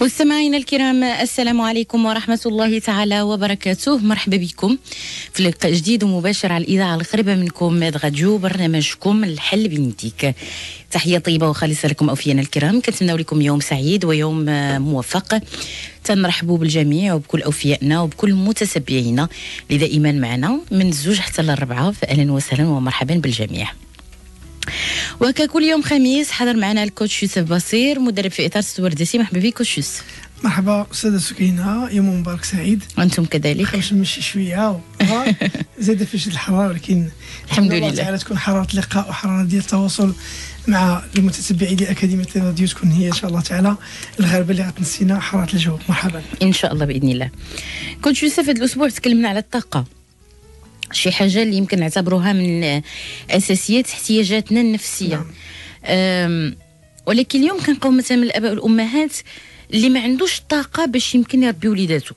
مستمعينا الكرام السلام عليكم ورحمة الله تعالى وبركاته. مرحبا بكم في لقاء جديد ومباشر على الإذاعة القريبة منكم ماد برنامجكم الحل بنتيك. تحية طيبة وخالصة لكم أوفيانا الكرام. كنتمنى لكم يوم سعيد ويوم موفق. تنرحبوا بالجميع وبكل أوفيائنا وبكل متتبعينا اللي دائما معنا من الزوج حتى للربعة فأهلا وسهلا ومرحبا بالجميع. وككل يوم خميس حضر معنا الكوتش يوسف بصير مدرب في إطار السوردسي مرحبا بك كوتش يوسف. مرحبا أستاذة سكينة يوم مبارك سعيد. وأنتم كذلك. باش نمشي شوية زاد في شد الحراره ولكن الحمد لله. تعالى تكون حرارة لقاء وحرارة ديال التواصل مع المتتبعين لأكاديمية الراديو تكون هي إن شاء الله تعالى الغالبه اللي غتنسينا حرارة الجو. مرحبا. إن شاء الله بإذن الله. كنت يوسف هذا الأسبوع تكلمنا على الطاقة. شي حاجة اللي يمكن نعتبروها من أساسيات احتياجاتنا النفسية. نعم. ولكن اليوم كنلقاو مثلا من الاباء والأمهات اللي ما عندوش طاقة باش يمكن يربي وليداتو.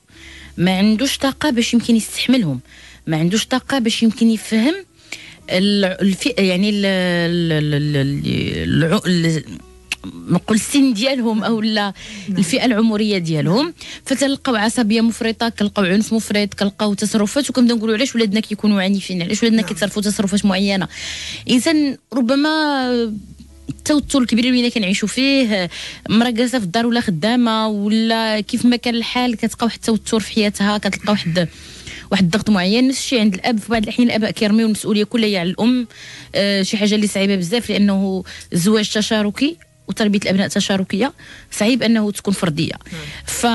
ما عندوش طاقة باش يمكن يستحملهم. ما عندوش طاقة باش يمكن يفهم الفي يعني ال ال نقول السن ديالهم أو لا الفئة العمرية ديالهم. فتلقاو عصبية مفرطة كنلقاو عنف مفرط كنلقاو تصرفات. وكنبداو نقولوا علاش ولادنا كيكونوا عنيفين علاش ولادنا نعم. كيتصرفوا تصرفات معينة. اذا ربما التوتر الكبير اللي كنعيشوا فيه مرا جالسه في الدار ولا خدامة ولا كيف ما كان الحال كتلقى واحد التوتر في حياتها كتلقى واحد واحد الضغط معين. نفس الشيء عند الأب في بعض الأحيان الاباء كيرميو المسؤوليه كلها على الأم. آه شي حاجة اللي صعيبة بزاف لأنه الزواج تشاركي. وتربية الأبناء تشاركية صعيب أنه تكون فردية. ف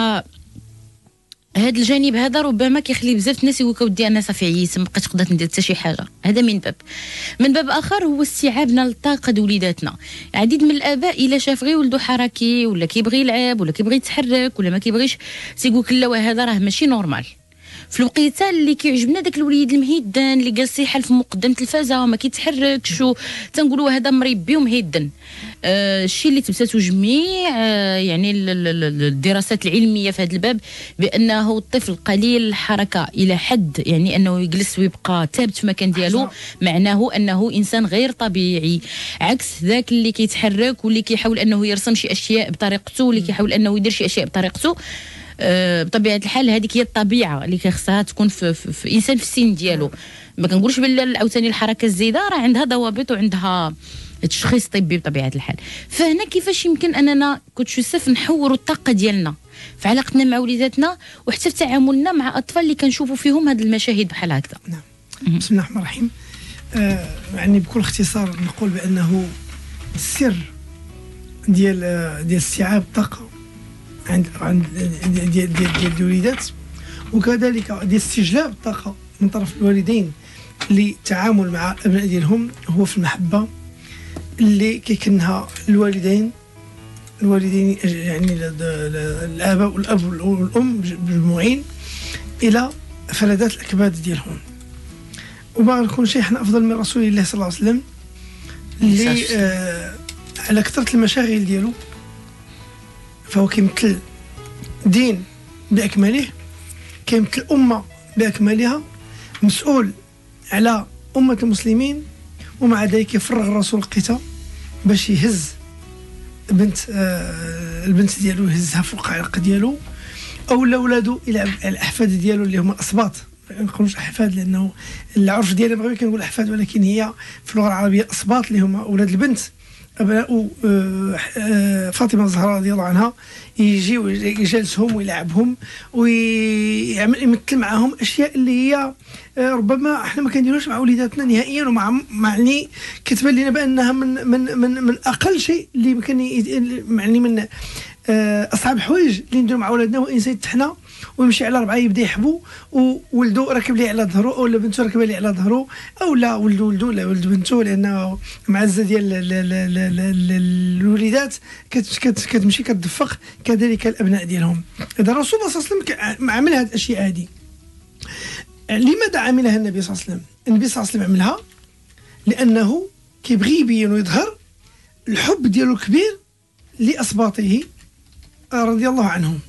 هذا الجانب هذا ربما كيخلي بزاف الناس يقولوا ودي أنا صافي عييت ما بقيتش قدرت ندير حتى شي حاجة. هذا من باب. من باب آخر هو استيعابنا للطاقه د وليداتنا. عديد من الآباء إلا شاف غير ولده حركي ولا كيبغي يلعب ولا كيبغي يتحرك ولا ما كيبغيش تيقول لا وهذا راه ماشي نورمال. في الوقيتة اللي كيعجبنا داك الوليد المهيدن اللي جالس يحل في مقدم التلفازه وما كيتحركش تنقولوا هذا مريبي ومهيدن آه الشيء اللي تبساتو جميع آه يعني الدراسات العلمية في هذا الباب بأنه الطفل قليل الحركة إلى حد يعني أنه يجلس ويبقى ثابت في المكان ديالو معناه أنه إنسان غير طبيعي. عكس ذاك اللي كيتحرك واللي كيحاول أنه يرسم شي أشياء بطريقته واللي كيحاول أنه يدير شي أشياء بطريقته. بطبيعة الحال هذيك هي الطبيعة اللي خصها تكون في, في, في انسان في السن ديالو. ما كنقولش بلي عاوتاني الحركة الزايدة راه عندها ضوابط وعندها تشخيص طبي بطبيعة الحال. فهنا كيفاش يمكن أننا كنت يوسف نحوروا الطاقة ديالنا في علاقتنا مع وليداتنا وحتى في تعاملنا مع أطفال اللي كنشوفوا فيهم هذه المشاهد بحال هكذا. نعم. بسم الله الرحمن الرحيم. آه يعني بكل اختصار نقول بأنه السر ديال آه، ديال استيعاب الطاقة عند عند ديال ديال ديال الوليدات. وكذلك ديال استجلاب الطاقه من طرف الوالدين للتعامل مع الأبناء ديالهم هو في المحبة اللي كيكنها الوالدين الوالدين يعني الآباء والأب والأم مجموعين إلى فلذات الأكباد ديالهم. وما نكون شيء حنا أفضل من رسول الله صلى الله عليه وسلم اللي آه على كثرة المشاغل ديالو. فهو كيمثل دين بأكمله كيمثل أمة بأكملها مسؤول على أمة المسلمين ومع ذلك يفرغ الرسول القتال باش يهز بنت آه البنت ديالو يهزها فوق العرق ديالو أو ولادو إلى الأحفاد ديالو اللي هما الاسباط ما نقولوش أحفاد لأنه العرف ديالنا بغينا كنقول أحفاد ولكن هي في اللغة العربية اسباط اللي هما أولاد البنت. ابناء آه، آه، فاطمة الزهراء رضي الله عنها يجي ويجلسهم ويلعبهم ويعمل يمثل معهم أشياء اللي هي آه، ربما إحنا ما كنديروش مع وليداتنا نهائيا ومع يعني كتبان لنا بأنها من من من من أقل شيء اللي يمكن يعني من أصعب الحوايج اللي نديرو مع ولادنا هو انسان تحنا ويمشي على ربعة يبدأ يحبو وولدو راكب ليه على ظهرو ولا بنتو راكبه ليه على ظهرو أو لا ولدو ولدو لا ولد بنتو لأنه معزة ديال الوليدات كتمشي كتدفق كذلك الأبناء ديالهم. إذا الرسول صلى الله عليه وسلم عمل هذه الأشياء هذه لماذا عملها النبي صلى الله عليه وسلم؟ النبي صلى الله عليه وسلم عملها لأنه كيبغي يبين ويظهر الحب ديالو الكبير لأسباطه رضي الله عنهم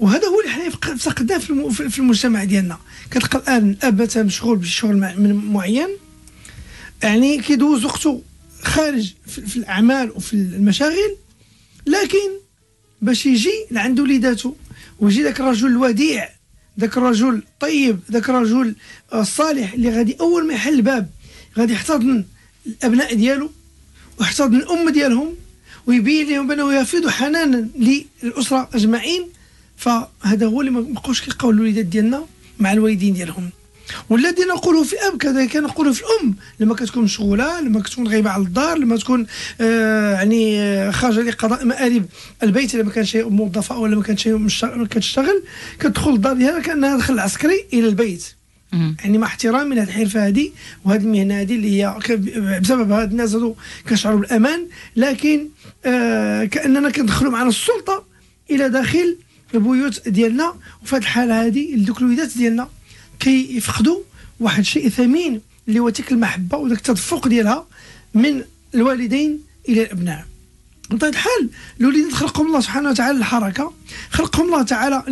وهذا هو اللي حنا فقدناه في المجتمع ديالنا. كتلقى الآن الاب مثلا مشغول بشغل معين. يعني كيدوز وقته خارج في الأعمال وفي المشاغل. لكن باش يجي لعند وليداته ويجي ذاك الرجل الوديع ذاك الرجل الطيب ذاك الرجل الصالح اللي غادي أول ما يحل الباب غادي يحتضن الأبناء ديالو ويحتضن الأم ديالهم ويبين لهم بأنه يفيض حنانا للأسرة أجمعين. فهذا هو اللي ما بقاوش كيلقاو الوليدات ديالنا مع الوالدين ديالهم. والذي نقوله في الاب كذلك نقوله في الأم لما كتكون مشغولة لما كتكون غايبة على الدار لما تكون آه يعني آه، خارجة لقضاء مآرب البيت لما كان شي موظفة ولا ما كانش شي كتشتغل كتدخل الدار ديالها كأنها دخل العسكري إلى البيت. يعني مع احترامي لهذه الحرفة هذه وهذه المهنة هذه اللي هي بسبب هاد الناس هذو كنشعروا بالأمان لكن آه كأننا كندخلوا معنا السلطة إلى داخل البيوت ديالنا وفي هذه الحالة هذه دوك الوليدات ديالنا كيفقدوا واحد الشيء ثمين اللي هو تلك المحبة وذاك التدفق ديالها من الوالدين إلى الأبناء. بطبيعة الحال الوليدات خلقهم الله سبحانه وتعالى الحركه خلقهم الله تعالى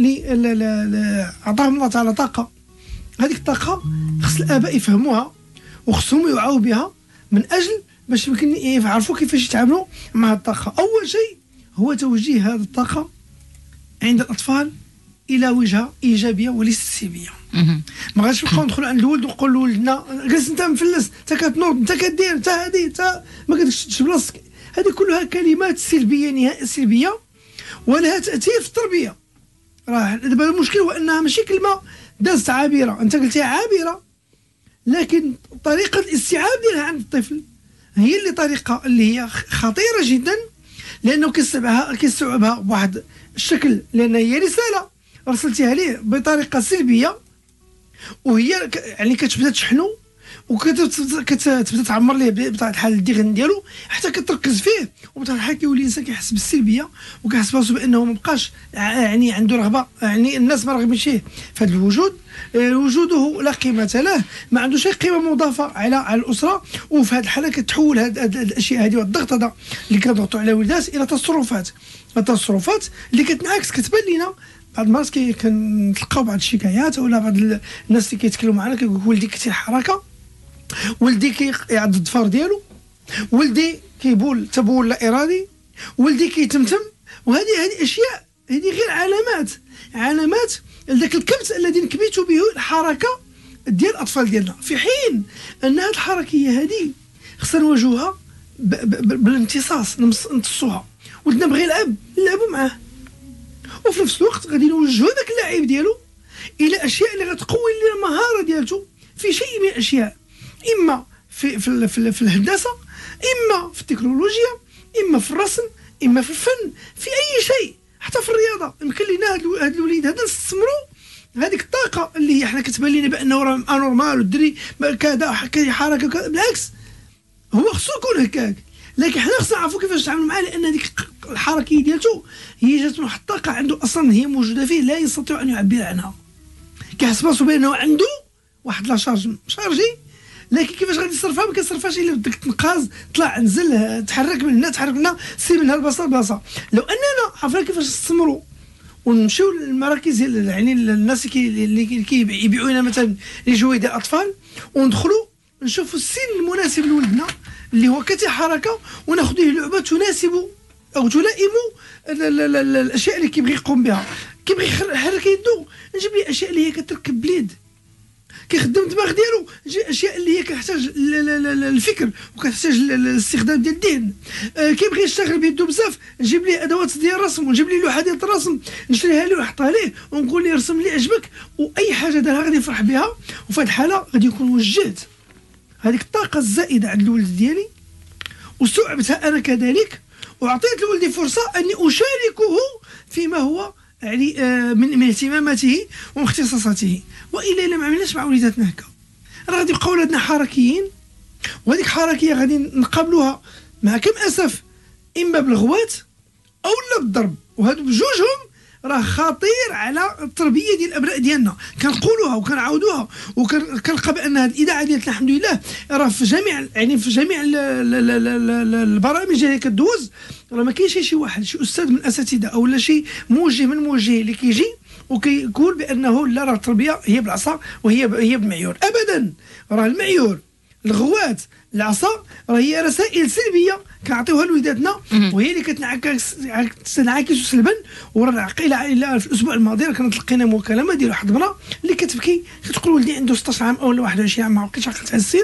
اعطاهم الله تعالى طاقة. هذيك الطاقة خص الآباء يفهموها وخصهم يوعوا بها من أجل باش يمكن يعرفوا كيفاش يتعاملوا مع الطاقة. أول شيء هو توجيه هذه الطاقة عند الأطفال إلى وجهة إيجابية وليست سلبيه ما غاديش نبقاو ندخلوا عند الولد ونقول لولدنا جلس انت مفلس انت كتنوض انت كدير انت هادي انت ما كتشدش بلاصتك هذه كلها كلمات سلبية نهائيا سلبية ولها تأثير في التربية. راه دابا المشكل هو أنها ماشي كلمة دازت عابرة. أنت قلتيها عابرة لكن طريقة الاستيعاب ديالها عند الطفل هي اللي طريقة اللي هي خطيرة جدا لأنه كيستوعبها كيستوعبها بواحد الشكل لأن هي رسالة. رسلتيها ليه؟ بطريقة سلبية. وهي يعني كتبدأ تشحنو؟ وكتبدا تعمر ليه بطبيعة الحال الديغن ديالو حتى كتركز فيه. وبطبيعة الحال كيولي الإنسان كيحس بالسلبية وكيحس براسو بأنه ما بقاش يعني عنده رغبة يعني الناس ما راغبينش فيه في هذا الوجود. آه، وجوده لا قيمة له. ما عندوش أي قيمة مضافة على على الأسرة. وفي هذه الحالة كتحول هذه الأشياء هذه والضغط هذا اللي كنضغطوا على الولدات إلى تصرفات. التصرفات اللي كتنعكس كتبان لنا بعض المرات كنتلقاو بعض الشكايات ولا بعض الناس اللي كيتكلموا معنا كيقول ولدي كثير حركة. ولدي كيعض الضفار ديالو ولدي كيبول تبول لا ارادي ولدي كيتمتم وهذه هذه اشياء هذه غير علامات علامات لذاك الكبت الذي نكبت به الحركة ديال الأطفال ديالنا. في حين أن هذه الحركيه هذه خصنا نواجهوها بالامتصاص نمتصوها ولدنا بغى يلعب نلعبوا معاه. وفي نفس الوقت غادي نوجهوا ذاك اللاعب ديالو إلى أشياء اللي غتقوي المهارة ديالته في شيء من الأشياء. إما في في, في, في الهندسة إما في التكنولوجيا إما في الرسم إما في الفن في أي شيء حتى في الرياضة. يمكن لنا هاد الوليد هذا نستثمروا هذيك الطاقة اللي هي حنا كتبان لنا بانه راه أنورمال والدري كذا حركة بالعكس هو خصو يكون هكاك. لكن حنا خصنا نعرفوا كيفاش نتعاملوا معاه لأن هذيك الحركيه ديالته هي جات واحد الطاقة عنده أصلا هي موجودة فيه لا يستطيع أن يعبر عنها. كيحس راسو بأنه عنده واحد لا شارج شارجي لكن كيفاش غادي يصرفها؟ ما كيصرفهاش إلا بدك تنقاز طلع نزل تحرك من هنا تحرك من هنا سير من البلاصه لبلاصة لو أننا عرفنا كيفاش نستثمروا ونمشيو للمراكز يعني الناس اللي كيبيعوا لنا مثلا لجويد الاطفال وندخلوا نشوفوا السن المناسب لولدنا اللي هو كثير حركة وناخذ لعبة تناسب أو تلائم الأشياء اللي كيبغي يقوم بها. كيبغي يحرك يدو نجيب لي أشياء اللي هي كتركب بليد كيخدم الدماغ ديالو اشياء اللي هي كتحتاج الفكر وكتحتاج الاستخدام ديال الذهن. آه كيبغي يشتغل بيدو بزاف نجيب ليه أدوات ديال الرسم ونجيب ليه لوحة ديال الرسم نشريها ليه ونحطها ليه ونقول ليه رسم اللي عجبك وأي حاجة دارها غادي يفرح بها وفي هذه الحالة غادي يكون وجهت هذيك الطاقة الزائدة عند الولد ديالي واستوعبتها أنا كذلك وأعطيت لولدي فرصة أني أشاركه فيما هو يعني آه، من اهتماماته واختصاصاته والا الا ما عملناش مع وليداتنا هكا. راه غادي يبقاو ولادنا حركيين وهذيك الحركيه غادي نقابلوها مع كم أسف؟ إما بالغوات أو لا بالضرب. وهادو بجوجهم راه خطير على التربية ديال الأبناء ديالنا. كنقولوها وكنعاودوها وكنلقى بأن هذه الاذاعه ديالتنا الحمد لله راه في جميع يعني في جميع البرامج اللي كدوز راه ما كاينش شي واحد شي أستاذ من الأساتذة أو لا شي موجه من موجه اللي كيجي وكيقول بأنه لا راه التربية هي بالعصا وهي هي بالمعيور ابدا راه المعيور الغوات العصا راه هي رسائل سلبية كنعطيوها لوليداتنا. وهي اللي كتنعكس تنعكس سلبا. وراه إلى إلى في الأسبوع الماضي راه كانت لقينا مكالمه ديال واحد المراه اللي كتبكي كتقول ولدي عنده 16 عام أو 21 عام ما بقيتش عقلت على السن.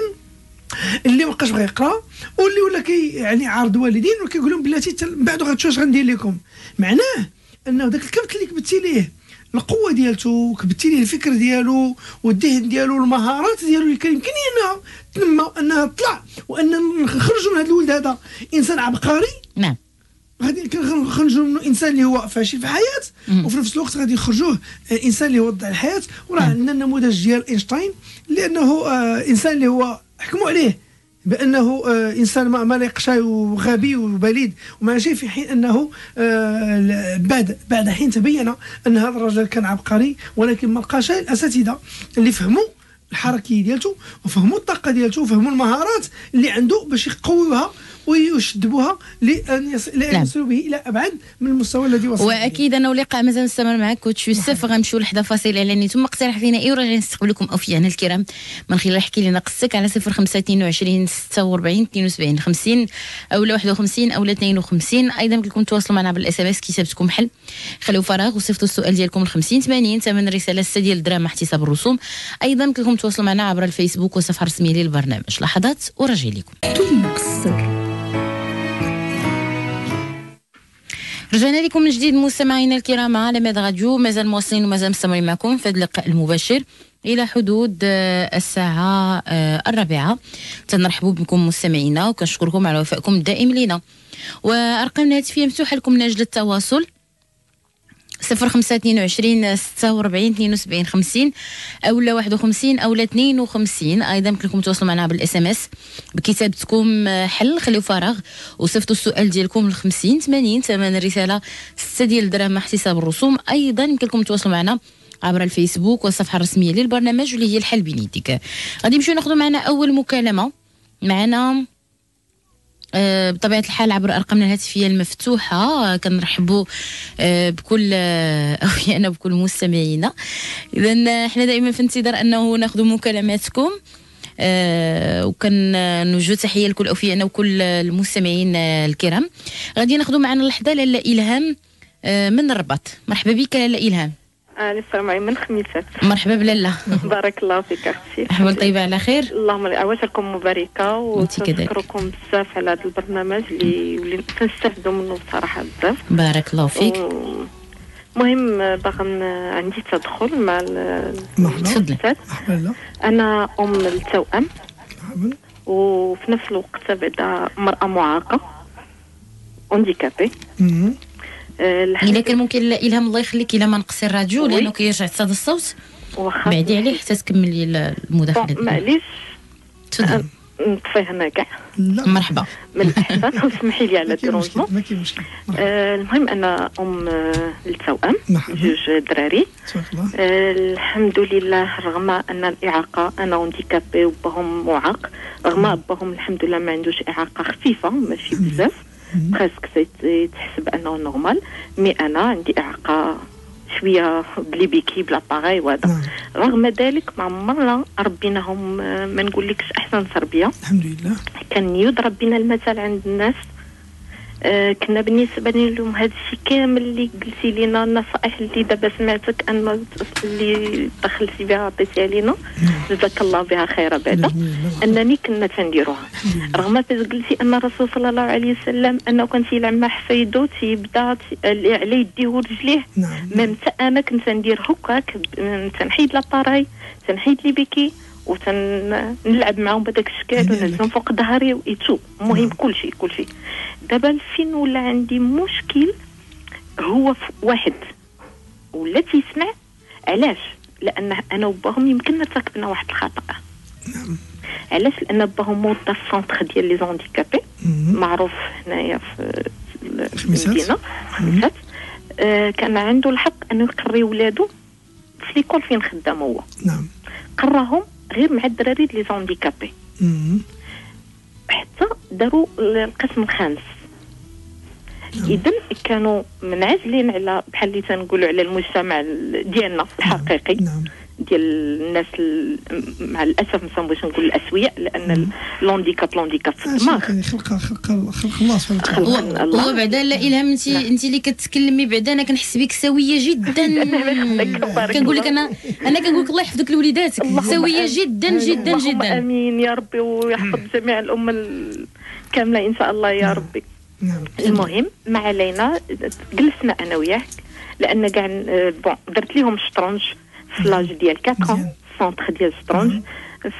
اللي ما بقاش بغى يقرا واللي ولا كي يعني عارض والدين وكيقول لهم بلاتي من بعد غتشوف اش غندير لكم. معناه أنه ذاك الكبت اللي كبتي ليه؟ القوة ديالته كبتي ليه الفكر ديالو والذهن ديالو والمهارات ديالو اللي كان يمكن أنها تنمى انها تطلع وأن نخرجوا من هذا الولد هذا إنسان عبقري. نعم. غادي كنخرجوا منه إنسان اللي هو فاشل في الحياة. وفي نفس الوقت غادي يخرجوه آه، إنسان اللي هو ضد الحياة. وراه عندنا النموذج ديال إينشتاين لأنه آه، إنسان اللي هو حكموا عليه. بأنه آه، إنسان ما ما يقشى وغبي وبليد. وما شيء في حين أنه آه، بعد بعد حين تبين أن هذا الرجل كان عبقري ولكن ما لقاش الأساتذة اللي فهموا الحركيه ديالته وفهموا الطاقة ديالته وفهموا المهارات اللي عنده باش يقويوها ويشدبوها لأن يص- لأن نعم. يصلوا به إلى أبعد من المستوى الذي وصل. وأكيد أنا ولقاء مازال نستمر معك. coach يوسف غنمشيو لحظه فاصله اعلانيه ثم اقترح فينا أي وراجعين نستقبلكم اوفياءنا الكرام. من خلال احكي لنا قصتك على 0522 46 72 50 أو 51 أو 52 أيضا ممكن تواصلوا معنا بال SMS كتابتكم حل. خليو فراغ وصيفطوا السؤال ديالكم ل 50 80 ثمن الرساله 6 ديال الدراهم مع احتساب الرسوم. أيضا ممكن تواصلوا معنا عبر الفيسبوك والصفحه الرسميه للبرنامج. لحظات وراجع لكم. رجعنا لكم من جديد مستمعينا الكرام على ماد راديو. مازال مواصلين ومازال مستمرين معكم في هذا اللقاء المباشر إلى حدود آه، الساعة آه، الرابعة. تنرحبوا بكم مستمعينا وكنشكركم على وفائكم الدائم لنا وارقامنا الهاتفية مفتوحة لكم من أجل التواصل. صفر خمسة اثنين وعشرين ستة وأربعين اثنين وسبعين خمسين أولا واحد وخمسين أولا اثنين وخمسين. أيضا يمكن لكم تواصلوا معنا بال SMS. بكتابتكم آه، حل خليو فراغ. وصيفطوا السؤال ديالكم ل 50 80 ثمن الرسالة 6 ديال الدراهم مع احتساب الرسوم. أيضا يمكن لكم تواصلوا معنا عبر الفيسبوك والصفحة الرسمية للبرنامج واللي هي الحل بين يديك غادي نمشيو ناخذوا معنا أول مكالمة. معنا آه، بطبيعة الحال عبر أرقامنا الهاتفية المفتوحة آه، كنرحبوا آه، بكل أوفياءنا بكل مستمعينا. إذا إحنا دائما في انتظار أنه ناخذ مكالماتكم آه، وكنوجه تحية لكل أوفياءنا وكل المستمعين الكرام. غادي ناخذ معنا اللحظة لاله إلهام آه، من الرباط. مرحبا بك لاله إلهام. آه السلام عليكم من خميسات مرحبا بلاله بارك الله فيك أختي. أحوال طيبة على خير؟ اللهم عواشركم مباركة. ونشكركم بزاف على هذا البرنامج اللي اللي تنستافدوا منه بصراحة بزاف. بارك الله فيك. و- المهم باغا عندي تدخل مع ال- مرحبا تفضلي. أنا أم التوأم. مرحبا وفي نفس الوقت بعدا امراه معاقة. handicapée آه، إلا كان ممكن لا إلهام الله يخليك إلا ما نقصي الراديو oui. لأنه كيرجع تصاد الصوت. بعدي عليه حتى تكملي ال- المداخلة bon، ديالك. معليش. تفضل. نطفيه هنا كاع. مرحبا. من الأحسن. وسمحي لي على ال dérangement ما كاين مشكل. آه، المهم أنا أم آه، التوأم مرحبا. جوج دراري. تبارك الله. آه، الحمد لله رغم أن الإعاقة أنا handicapée وباهم معاق رغم باهم الحمد لله ما عندوش إعاقة خفيفة ماشي بزاف. presque تي- تحسب أنه normal mais أنا عندي إعاقة شوية بلي béquilles بلا باغي وهذا. نعم. رغم ذلك ما عمرنا ربيناهم آه، ما نقولكش أحسن تربية. الحمد لله. كان يضرب بنا المثل عند الناس. آه كنا بالنسبة لهم هذا الشيء كامل اللي قلتي لنا النصائح اللي دابا سمعتك أن اللي دخلتي بها عطيتيها لنا جزاك الله بها خيرا بعدا. الحمد لله أنني كنا تنديروها. رغم فاش قلتي أن الرسول صلى الله عليه وسلم أنه كان تيلعب مع حفيدو تيبدا على يديه ورجليه. نعم. ميم أنا كنت ندير هكاك تنحيد لاباراي تنحيد les béquilles وتنلعب معاهم بهذاك الشكل ونهزهم فوق ظهري et tout. المهم نعم. كل شيء كل شيء دابا فين ولا عندي مشكل هو في واحد. ولا تيسمع؟ علاش؟ لأن أنا وباهم يمكن ارتكبنا واحد الخطأ. نعم. علاش؟ لأن باهم موظف centre ديال les handicapés. معروف هنايا في. المدينة. خميسات آه كان عنده الحق انه يقري ولادو في l'école فين خدام هو. نعم. قراهم غير مع الدراري les handicapés. حتى داروا القسم الخامس. اذا كانوا منعزلين على بحال اللي تنقولوا على المجتمع ال- ديالنا الحقيقي. نعم. ديال الناس ال- مع الأسف ما نبغيش نقول الأسوياء لأن l'handicap l'handicap في الدماغ خلق خلق خلق الله سبحانه وتعالى الله. بعدا لا الهام انت نعم. انت اللي كتكلمي بعدا أنا كنحس بك سوية جدا كنقول لك. أنا أنا كنقول لك الله يحفظك لوليداتك سوية. جدا جدا جدا آمين يا ربي ويحفظ جميع الأمة الكامله إن شاء الله يا نعم. ربي نعم المهم ما علينا جلسنا أنا وياك لأن كاع آه، bon درت لهم شطرنج في l'âge ديال 4 مزيان. ans. centre ديال الشطرنج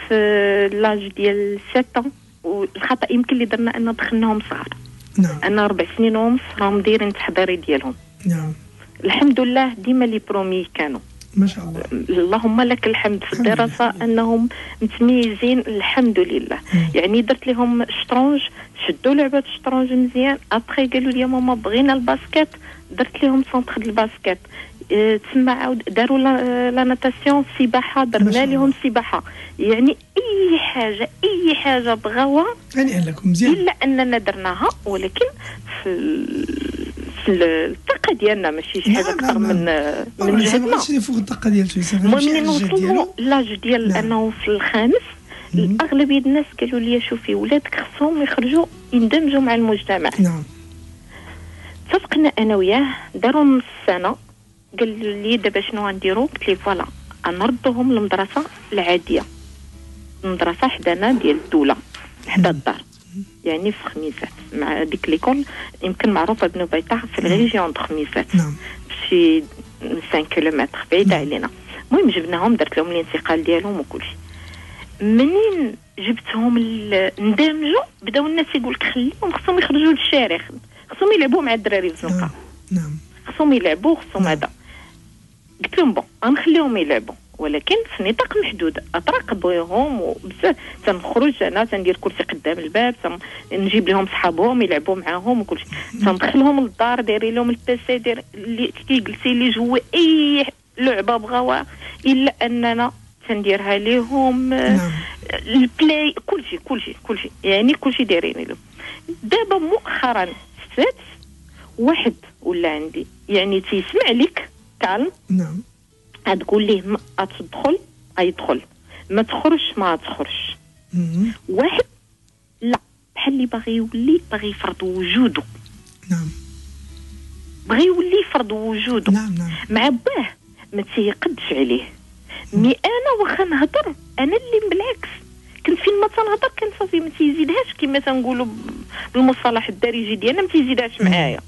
في l'âge ديال 7 ans. والخطا يمكن اللي درنا ان دخلناهم صغار. نعم. أنا ربع سنين ونص راهم دايرين التحضيري ديالهم. نعم. الحمد لله ديما les premiers كانوا. ما شاء الله. اللهم لك الحمد في. الدراسة أنهم متميزين الحمد لله. مم. يعني درت لهم شطرنج شدوا لعبة الشطرنج مزيان. أبخي قالوا لي ماما بغينا ال basket. درت لهم centre ال basket تسمى عاود داروا لا ناتاسيون ما درنا. لهم سباحة. يعني أي حاجة أي حاجة بغاوها هنيئا لكم مزيان. إلا أننا درناها ولكن في في الطاقة ديالنا ماشي شي حاجة أكثر من من ما جهتنا فوق الطاقة يسافر المهم نوصلوا لاج ديال. أنه في الخامس. اغلبيه الناس قالوا لي شوفي ولادك خصهم يخرجوا يندمجوا مع المجتمع. نعم. اتفقنا أنا وياه داروا نص سنة قال لي دابا شنو غنديروا قلت ليه voilà غنردوهم للمدرسه العادية. المدرسة حدانا ديال الدولة حدا الدار. يعني في خميسات مع ديك l'école يمكن معروفة بنو بيطاح في ال région de خميسات. نعم. شي 5 كيلومتر بعيده علينا. المهم جبناهم درت لهم الانتقال ديالهم وكل شيء منين جبتهم اندمجوا بداو الناس يقول لك خليهم خصهم يخرجوا للشارع خصهم يلعبوا مع الدراري في الزنقه نعم. نعم. خصهم يلعبوا خصهم نعم. هذا. قلت لهم bon غنخليهم يلعبوا. ولكن في نطاق محدود. اتراقبهم وبزاف. تنخرج أنا تندير كرسي قدام الباب نجيب لهم صحابهم يلعبوا معاهم وكل شيء. تندخلهم للدار دايرين لهم ال PC داير اللي كي جلسي les jeux أي لعبة بغاوها إلا أننا تنديرها لهم نعم. البلاي كل شيء كل شيء كل شيء. يعني كل شيء دايرين له دابا مؤخرا سات واحد ولا عندي. يعني تيسمع لك كالم نعم. تقول ليه ما تدخل غيدخل ما تخرجش ما تخرجش. واحد لا بحال اللي باغي يولي باغي يفرض وجوده. نعم. بغى يولي يفرض وجوده. نعم نعم. مع باه ما تيقدش عليه. مي أنا واخا نهضر أنا اللي بالعكس. كنت فين ما تنهضر كان صافي ما تيزيدهاش كما تنقولوا بالمصطلح الدارجي ديالنا ما تيزيدهاش معايا.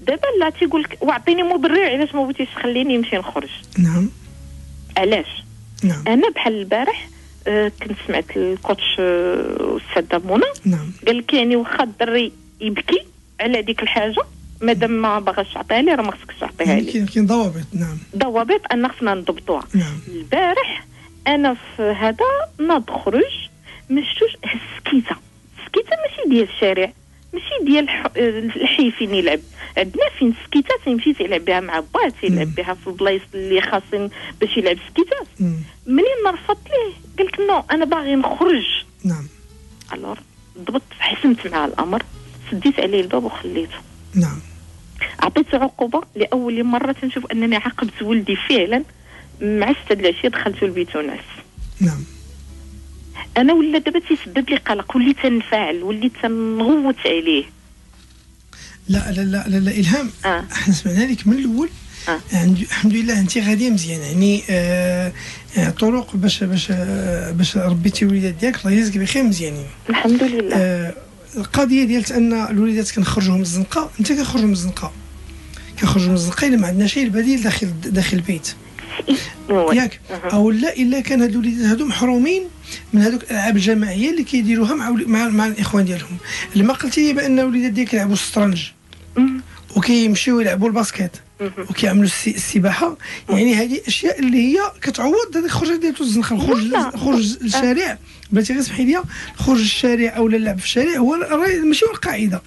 دابا لا تيقول لك واعطيني مبرر علاش ما بغيتيش تخليني نمشي نخرج؟ نعم. علاش؟ نعم. أنا بحال البارح آه كنت سمعت الكوتش آه، الساده منى نعم. قال لك يعني واخا الدري يبكي على ديك الحاجة مادام ما باغاش تعطيها لي راه ما خصكش تعطيها لي. كاين كاين ضوابط نعم. ضوابط ان خصنا نضبطوها. نعم. البارح أنا في هذا ناض خرج ما شفتوش ال skate ال skate ماشي ديال الشارع. ماشي ديال الح- الحي فين يلعب؟ عندنا فين ال skate تيمشي تيلعب بها مع باه تيلعب. بها في البلايص اللي خاصين باش يلعب skateات. منين رفضت ليه قال لك non أنا باغي نخرج. نعم. الور ضبط حسمت مع الأمر سديت عليه الباب وخليته. نعم. عطيته عقوبة لأول مرة تنشوف أنني عاقبت ولدي فعلا مع ستة العشيه دخلته لبيت ناس. نعم. أنا ولا دابا تيسبب لي قلق وليت تنفعل وليت تنغوت عليه. لا لا لا لا, لا إلهام. آه. أحنا سمعنا لك من الأول. آه. يعني الحمد لله أنت غادية مزيان. يعني آه يعني طرق باش باش آه باش ربيتي الوليدات ديالك الله يجزيك بخير مزيانين الحمد لله. آه القضية ديال أن الوليدات كنخرجوهم من الزنقة أنت كنخرجوا من الزنقة. كنخرجوا من الزنقة إلا ما عندنا شيء البديل داخل داخل البيت. ياك. أو لا إلا كان هادو الوليدات هادو محرومين من هذوك الألعاب الجماعية اللي كيديروها مع مع, مع الإخوان ديالهم. لما قلتي لي بأن الوليدات ديالك كيلعبوا الشطرنج. وكيمشيو يلعبوا ال basket. وكيعملوا السباحة. يعني هذه أشياء اللي هي كتعوض هذيك الخروج ديال الزنقه الخروج. الخروج للشارع بلاتي غير سمحي لي الخروج للشارع أو اللعب في الشارع هو ماشي هو القاعدة.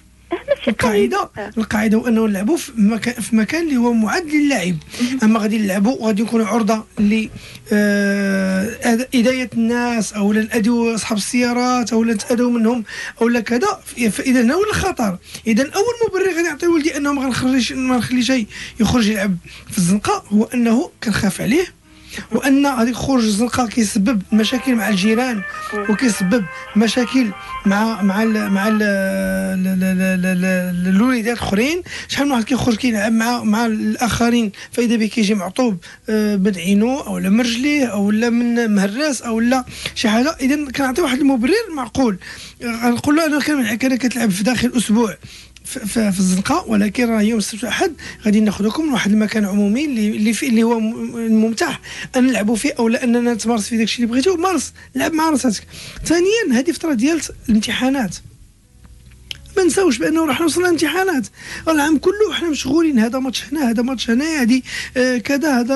القاعدة. آه. القاعدة هو انه نلعبوا في مكان في مكان اللي هو معد للعب. أما غادي نلعبوا وغادي نكونوا عرضة ل آه، اذايه الناس أو نادوا أصحاب السيارات أو نتاذوا منهم أو لا كذا. فاذا هنا هو الخطر. إذا أول مبرر غادي نعطي لولدي أنه ما غنخرجش ما نخلي شيء يخرج يلعب في الزنقة هو أنه كنخاف عليه. وأن هذيك خروج الزنقة كيسبب مشاكل مع الجيران وكيسبب مشاكل مع مع ال مع ال الوليدات الأخرين. شحال من واحد كيخرج كيلعب مع مع الآخرين فإذا به كيجي معطوب آه، بدعينو أو لا من رجليه أو لا من مهراس أو لا شي حاجة. اذا كنعطي واحد المبرر معقول. غنقول له أنا كان كتلعب في داخل أسبوع. في الزنقة ولكن راه يوم السبت والاحد غادي ناخذكم لواحد المكان عمومي اللي اللي, اللي هو ممتع أن نلعبوا فيه أو أننا تمارس فيه داكشي اللي بغيتي ومارس لعب مع راسك ثانيا هذه فتره ديال الامتحانات. ما نساوش بأنه راح نوصل لامتحانات العام كله حنا مشغولين هذا ماتش هنا هذا ماتش هنا هذه آه كذا هذا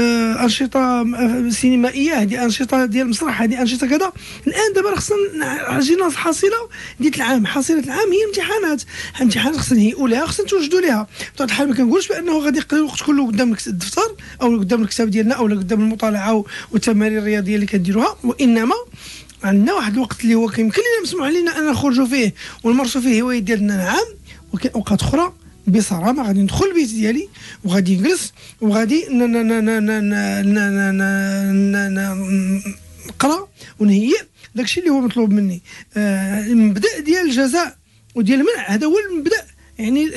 آه أنشطة آه، سينمائية هذه أنشطة ديال المسرح هذه أنشطة كذا. الآن دابا خصنا جينا حصيله ديال العام حصيله العام هي امتحانات امتحانات خصنا نهيئوا لها خصنا توجدوا لها بطبيعه الحال ما كنقولش بأنه غادي يقضي الوقت كله قدام الدفتر أو قدام الكتاب ديالنا أو قدام المطالعة والتمارين الرياضية اللي كنديروها وإنما عندنا واحد الوقت اللي هو كيمكن لنا مسموح لنا ان نخرجوا فيه ونمارسوا فيه هوايات ديالنا نعم ولكن اوقات أخرى بصرامه غادي ندخل البيت ديالي وغادي نجلس وغادي نقرا ونهيئ داكشي اللي هو مطلوب مني آه المبدا ديال الجزاء وديال المنع هذا هو المبدا يعني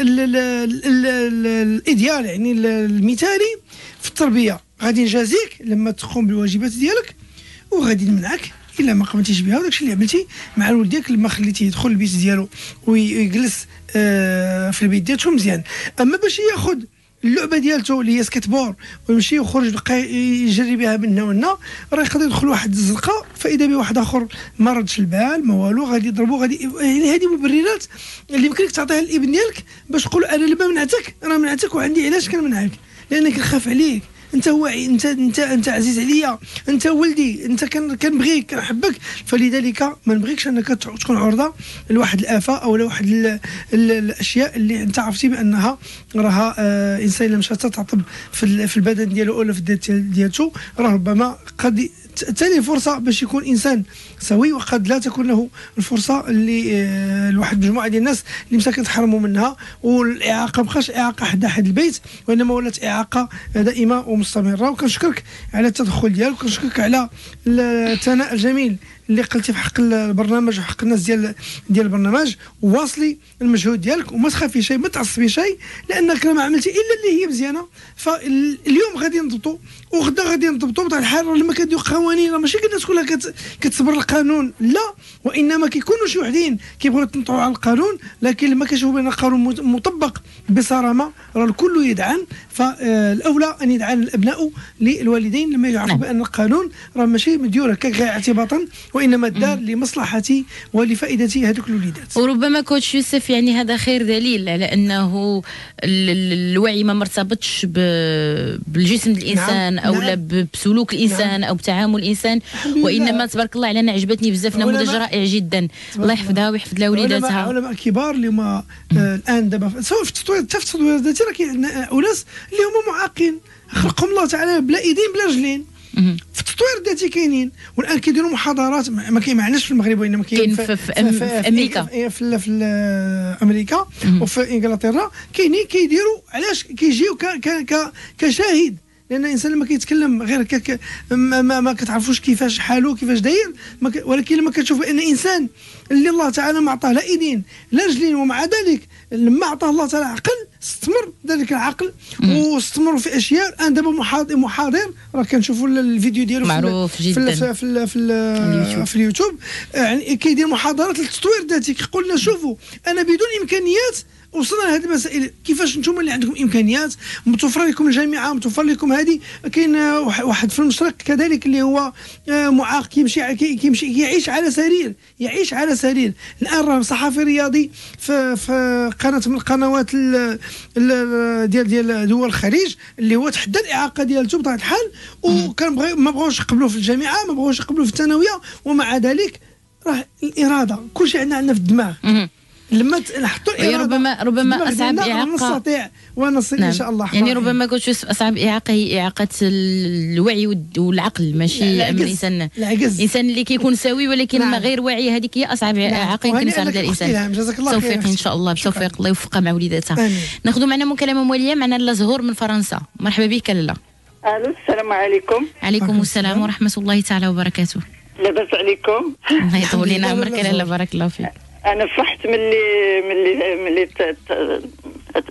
ال idéal يعني المثالي في التربيه غادي نجازيك لما تقوم بالواجبات ديالك وغادي نمنعك إلا ما قمتيش بها وداكشي اللي عملتي مع ديالك لما خليتيه يدخل البيت ديالو ويجلس آه في البيت ديالته مزيان. أما باش ياخذ اللعبة ديالته اللي هي سكيت بور ويمشي يخرج بقى يجري بها من هنا وهنا راه يقدر يدخل واحد الزنقة فإذا بواحد آخر ما ردش البال ما والو غادي يضربو غادي يعني هذه مبررات اللي يمكنك تعطيها للإبن ديالك باش تقول أنا لما منعتك راه منعتك وعندي علاش كنمنعك؟ لأنك نخاف عليك. انت واعي انت انت انت عزيز عليا. انت ولدي. انت كنبغيك كنحبك. فلذلك ما نبغيكش انك تكون عرضة لواحد الافه أو لواحد الأشياء اللي أنت عرفتي بأنها راها آه إنسان الا مشى تعطب في, في البدن ديالو ولا في الذات ديالته راه ربما قد ثاني فرصة باش يكون إنسان سوي وقد لا تكون له الفرصة اللي آه، لواحد مجموعة ديال الناس اللي مساكن تحرموا منها والإعاقة ما بقاش إعاقة حد أحد البيت وإنما ولات إعاقة دائمة ومستمرة. وكنشكرك على التدخل ديالك وكنشكرك على الثناء الجميل. اللي قلتي في حق البرنامج وحق الناس ديال ديال البرنامج واصلي المجهود ديالك وما تخافي شيء ما تعصبي شيء لانك ما عملتي إلا اللي هي مزيانة. فاليوم غادي نضبطوا وغدا غادي نضبطوا بطبيعه الحال لما كنديروا قوانين راه ماشي الناس كلها كتصبر القانون. لا وإنما كيكونوا شي وحدين كيبغيو يتنطعوا على القانون لكن لما كيشوفوا بأن القانون مطبق بصرامة راه الكل يدعن. فالأولى أن يدعن الأبناء للوالدين لما يعرفوا نعم. بأن القانون راه ماشي مديور هكاك غير اعتباطا وإنما دار لمصلحتي ولفائده هذوك الوليدات. وربما كوتش يوسف يعني هذا خير دليل على أنه الوعي ما مرتبطش بالجسم الإنسان نعم. أو نعم. لا بسلوك الإنسان نعم. أو بتعامل الإنسان. وإنما تبارك الله علينا عجبتني بزاف نموذج رائع جدا. الله يحفظها ويحفظ لها وليداتها. علماء كبار اللي هما آه، الآن دابا سواء في التطوير حتى في التطوير الذاتي راه كاين أناس اللي هما معاقين. خلقهم الله تعالى بلا إيدين بلا رجلين. في التطوير الذاتي كاينين والآن كيديروا محاضرات ما كاين معناش في المغرب وإنما كاين في, في, في, في, في أمريكا. في, في, في أمريكا وفي إنجلترا. كاينين كيديروا علاش؟ كيجيو كشاهد. لأن الإنسان لما كيتكلم غير كك ما, ما, ما كتعرفوش كيفاش حاله كيفاش داير ولكن لما كتشوف أن إنسان اللي الله تعالى ما عطاه لا إيدين لا رجلين ومع ذلك لما عطاه الله تعالى عقل استمر ذلك العقل واستمر في اشياء. الان دابا محاضر محاضر راه كنشوفوا الفيديو ديالو معروف في جدا. في في, في, في, في اليوتيوب. يعني كيدير محاضرات للتطوير الذاتي كيقول لنا شوفوا أنا بدون امكانيات وصلنا لهذه المسائل. كيفاش أنتم اللي عندكم إمكانيات؟ متوفره لكم الجامعة متوفر لكم هذه. كاين واحد في المشرق كذلك اللي هو آه، معاق كيمشي كيمشي يعيش على سرير. يعيش على سرير. الآن راه صحفي رياضي في, في قناة من القنوات ديال ديال دول الخليج اللي هو تحدى الإعاقة ديالته بطبيعة الحال. وكان ما بغاوش يقبلوه في الجامعة ما بغاوش يقبلوه في الثانوية. ومع ذلك راه الإرادة. كل شيء عندنا عندنا في الدماغ. لما نحطوا الاراده ربما ربما أصعب اعاقه نستطيع ونصل نعم. ان شاء الله يعني ربما قلت أصعب إعاقة هي إعاقة الوعي والعقل ماشي الانسان العجز الإنسان اللي كيكون سوي ولكن نعم. غير واعي هذيك هي أصعب نعم. إعاقة يمكن يصعب الانسان جزاك الله توفيق إن شاء الله بتوفيق الله يوفقها مع وليداتها. ناخذ معنا مكالمة مواليه معنا لا زهور من فرنسا. مرحبا بك لاله ألو السلام عليكم. عليكم السلام ورحمة الله تعالى وبركاته. لاباس عليكم. الله يطول لنا عمرك لاله بارك الله فيك. أنا فرحت ملي ملي ملي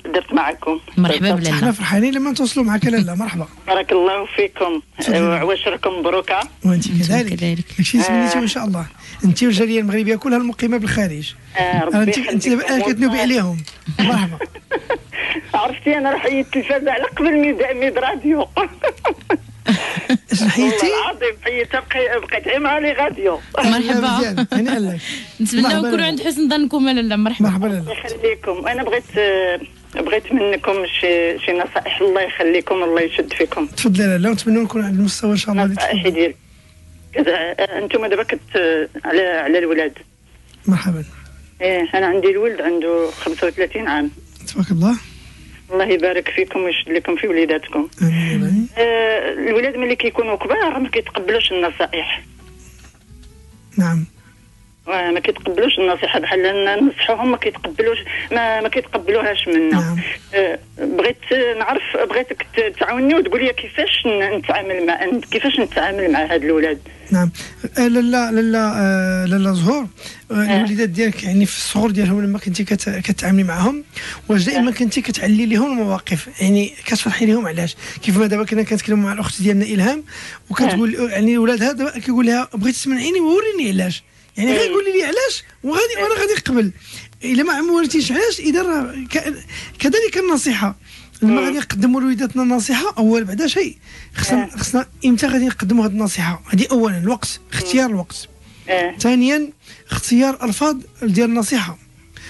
درت معكم. مرحبا إحنا بلاله فرحانين لما نتواصلوا معك لاله مرحبا. بارك الله فيكم. وعواشركم مبروكه وأنت كذلك. كذلك. داكشي سميتو ان شاء الله. أنت والجالية المغربية كلها المقيمة بالخارج. آه ربي انت أنت. دابا كتنوبي عليهم. مرحبا. عرفتي أنا راه حيدت التلفازه على قبل ميد راديو. حيدتي العظيم بقي- بقيت غير مع لي راديو مرحبا. لك. نتمنى مرحبا نكونوا. عند حسن ظنكم لاله مرحبا؟ مرحبا الله لاله يخليكم. أنا بغيت بغيت منكم شي شي نصائح. الله يخليكم الله يشد فيكم. تفضل لاله ونتمنى نكون على المستوى إن شاء الله. اللي نصائح. ديال كذا أنتم دابا كت على على الولاد. مرحبا. إيه أنا عندي الولد عنده 35 عام. تبارك الله. الله يبارك فيكم ويشد لكم في وليداتكم. آه الولاد ملي كيكونوا كبار ما كيتقبلوش النصائح. نعم. ما كيتقبلوش النصيحة بحال ننصحوهم ما كيتقبلوش ما ما كيتقبلوهاش منا. نعم. آه، بغيت نعرف بغيتك تعاوني وتقول لي كيفاش نتعامل مع كيفاش نتعامل مع هاد الاولاد نعم. آه، لالا لالا آه، لالا زهور آه، الوليدات ديالك يعني في الصغر ديالهم لما كنتي كت- كتعاملي معاهم واش دائما كنتي كتعلي لهم المواقف؟ يعني كتشرحي لهم علاش؟ كيف ما دابا كنا كنتكلموا مع الأخت ديالنا إلهام وكتقول يعني الاولاد هذا كيقول لها بغيت تسمعيني ووريني علاش. يعني غير قولي لي علاش؟ وغادي وأنا غادي نقبل. إلا ما عمرتيش علاش إذا راه كذلك النصيحة. لما غادي نقدموا لوليداتنا النصيحة أول بعدا شيء. خصنا خصنا إمتى غادي نقدموا هذه النصيحة؟ هذه اولا الوقت اختيار الوقت. ثانيا اختيار ألفاظ ديال النصيحة.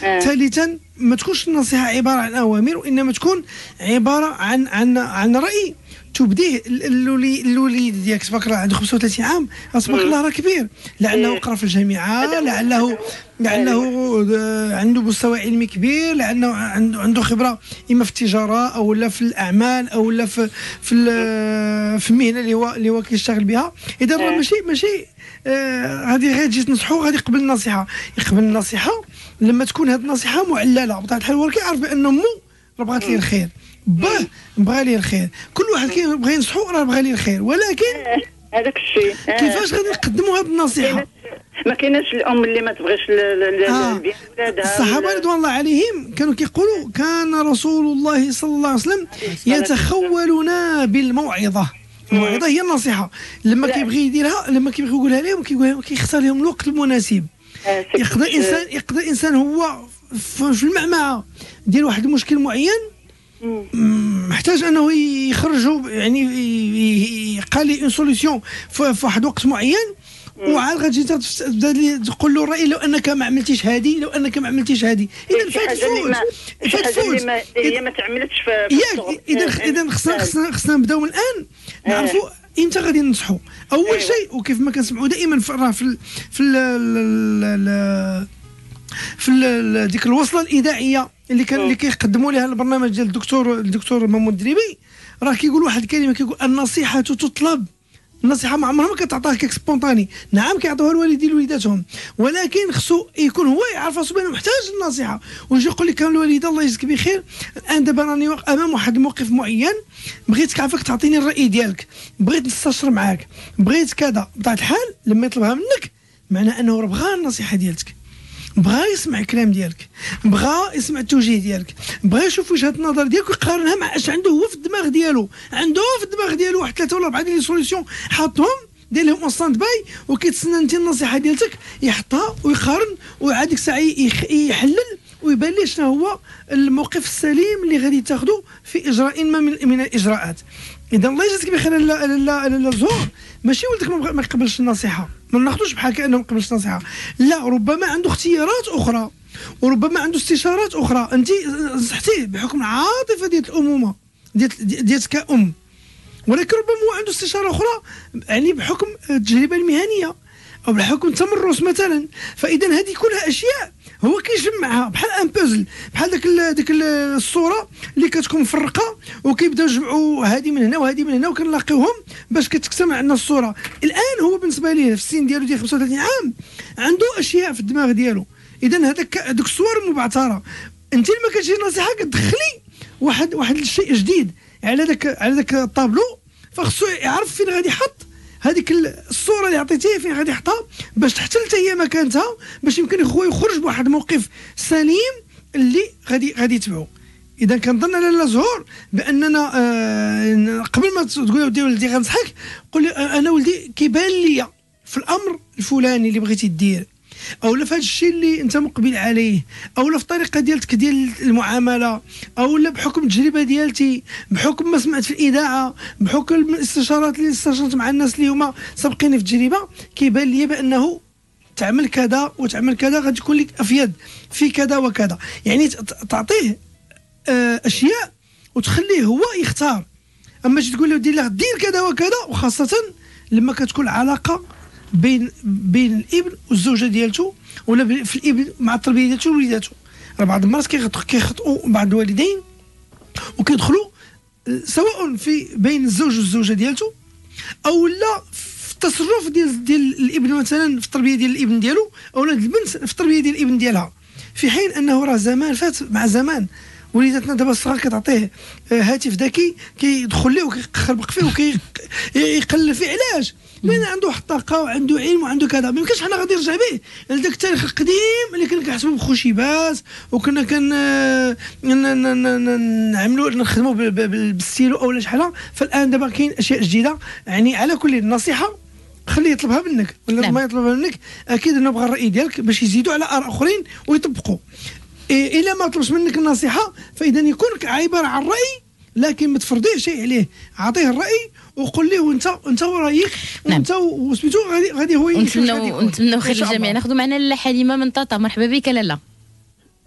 ثالثا ما تكونش النصيحة عبارة عن أوامر وإنما تكون عبارة عن عن عن رأي. تبديه ال- الولي الوليد ديالك تبارك الله عنده 35 عام تبارك الله راه كبير لعله إيه. قرا في الجامعة. لعله لعله آه، عنده مستوى علمي كبير لأنه عنده عنده خبرة إما في التجارة أو لا في الأعمال أو لا في في في المهنة اللي هو اللي هو كيشتغل بها. إذا راه إيه. ماشي ماشي آه، غادي غير تجي تنصحو غادي يقبل النصيحة. يقبل النصيحة لما تكون هذه النصيحة معللة. بطبيعة الحال هو كيعرف بان امه راه بغات ليه الخير باه بغى ليه الخير. كل واحد كيبغي ينصحو راه بغى ليه الخير. ولكن هذاك الشيء. كيفاش غادي نقدموا هذه النصيحة؟ ما كايناش الأم اللي ما تبغيش آه. ولادها. الصحابة رضوان الله عليهم كانوا كيقولوا كان رسول الله صلى الله عليه وسلم يتخولنا بالموعظة. الموعظة هي النصيحة. لما. كيبغي يديرها لما كيبغي يقولها لهم كيقول كيختار لهم الوقت المناسب. آه،. يقدر انسان يقدر إنسان هو في المعمعة. ديال واحد المشكل معين محتاج أنه يخرجوا يعني قال لي une solution في واحد وقت معين وعاد غتجي تبدا تقول له الراي لو أنك ما عملتيش هذه لو أنك ما عملتيش هذه إذا فات فوت شي فات فوت ما هي ما تعملتش في. ياك إذا إذا خصنا. خصنا خصنا نبداو من الآن. نعرفوا إمتى غادي ننصحوا أول أيوة. شيء وكيف ما كنسمعوا دائما راه في في في ديك الوصلة الإذاعية اللي كان اللي كيقدموا لها البرنامج ديال الدكتور الدكتور محمود الدريبي راه كيقول واحد الكلمة كيقول النصيحة تطلب. النصيحة ما عمرها ما كتعطاها هكاك spontané نعم كيعطوها الوالدين لوليداتهم. ولكن خصو يكون هو يعرف راسو بانه محتاج النصيحة. ويجي يقول لك كان الوالده الله يجزيك بخير. الان دابا راني أمام واحد الموقف معين. بغيتك عافاك تعطيني الرأي ديالك. بغيت نستشر معاك. بغيت كذا. بطبيعة الحال لما يطلبها منك معناه أنه راه بغى النصيحة ديالك بغى يسمع الكلام ديالك بغى يسمع التوجيه ديالك بغى يشوف وجهة النظر ديالك ويقارنها مع اش عنده هو في الدماغ ديالو. عنده في الدماغ ديالو واحد ثلاثة ولا أربعة ديال les solutions حاطهم دير لهم en stand-by وكيتسنى أنت النصيحة ديالتك يحطها ويقارن وعاد ديك الساعة يحلل ويبان ليه شنو هو الموقف السليم اللي غادي تاخذه في إجراء ما من, من الإجراءات. اذا الله يجازيك بخير لا لا لا زهور ماشي ولدك ما يقبلش النصيحة. ما ناخذوش بحال كانه ما يقبلش النصيحه لا ربما عنده اختيارات أخرى وربما عنده استشارات أخرى. أنت نصحتيه بحكم العاطفة ديال الأمومة ديال ديالك كأم. ولكن ربما هو عنده استشارة أخرى يعني بحكم التجربة المهنية. أو بحكم التمرس مثلا. فاذا هذه كلها أشياء هو كيجمعها بحال أن بوزل بحال داك ديك ال- الصورة اللي كتكون مفرقة وكيبداو يجمعوا هذه من هنا وهذه من هنا وكنلاقيوهم باش كتجتمع عندنا الصورة. الآن هو بالنسبة ليه في السن ديالو ديال 35 عام عنده أشياء في الدماغ ديالو. اذا هذاك هذوك الصور مبعثرة. أنت لما كتجي نصيحه كتدخلي واحد واحد الشيء جديد على ذاك على ذاك الطابلو فخصو يعرف فين غادي يحط. هذيك الصورة اللي عطيتيه فين غادي يحطها باش تحتل حتى هي مكانتها باش يمكن هو يخرج بواحد الموقف سليم اللي غادي غادي يتبعو. إذا كنظن لاله زهور بأننا آه قبل ما تقول ودي ولدي غنصحك قول آه، أنا ولدي كيبان لي في الأمر الفلاني اللي بغيتي دير أو لا في الشيء اللي أنت مقبل عليه أو لا في الطريقة ديالك ديال المعاملة أو لا بحكم التجربة ديالتي بحكم ما سمعت في الإذاعة بحكم الاستشارات اللي استشرت مع الناس اللي هما سابقين في التجربة كيبان لي بأنه تعمل كذا وتعمل كذا غادي تكون لك أفيد في كذا وكذا. يعني تعطيه آه، أشياء وتخليه هو يختار. أما تقول له دير دير كذا وكذا وخاصة لما كتكون العلاقه بين بين الابن والزوجة ديالته ولا في الابن مع التربية ديالته ووليداته راه بعض المرات كيخطئوا بعض الوالدين وكيدخلوا سواء في بين الزوج والزوجة ديالته أو لا في التصرف ديال ديال الابن مثلا في التربية ديال الابن ديالو أو البنت في التربية ديال الابن ديالها. في حين أنه راه زمان فات مع زمان وليداتنا دابا الصغار كتعطيه آه، هاتف ذكي كيدخل ليه وكيخربق فيه وكيقلب فيه علاش لأن عنده واحد الطاقه وعنده علم وعنده كذا. ما يمكنش حنا غادي نرجع به. لذاك التاريخ القديم اللي كنا كنحسبوا بخشيبات وكنا كن آه، نعملوا نخدموا بالستيلو أو شحال فالآن دابا كاين أشياء جديدة. يعني على كل النصيحه خليه يطلبها منك. ولا نعم. ما يطلبها منك أكيد إنه بغى الرأي ديالك باش يزيدوا على آراء آخرين ويطبقوا. إيه إلا ما طلبش منك النصيحة فإذا يكون عبارة عن رأي لكن ما تفرضيه شيء عليه. أعطيه الرأي وقول له انت انت ورأيك وانت نعم. وسميتو غادي غادي هو نتمنوا نتمنوا خير الجميع ناخذ معنا لاله حليمه من طاطا. مرحبا بك لاله